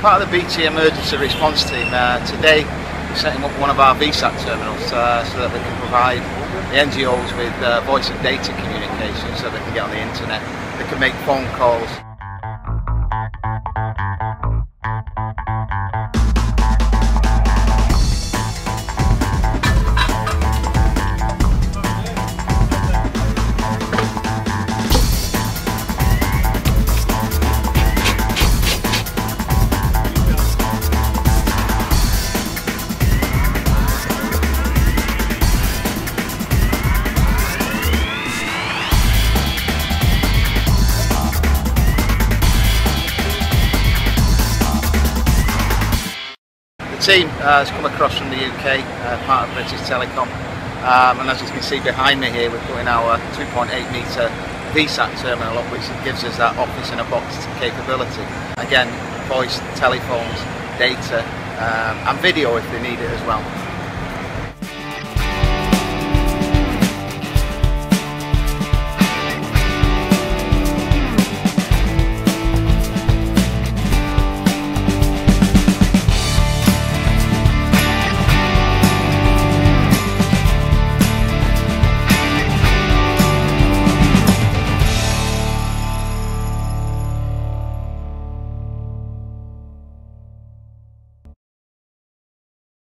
part of the BT emergency response team. Uh, today we're setting up one of our VSAT terminals uh, so that they can provide the NGOs with uh, voice and data communication so they can get on the internet, they can make phone calls. Team uh, has come across from the UK, uh, part of British Telecom, um, and as you can see behind me here, we're putting our 2.8 metre VSAT terminal up, which gives us that office in a box capability. Again, voice, telephones, data, um, and video if they need it as well.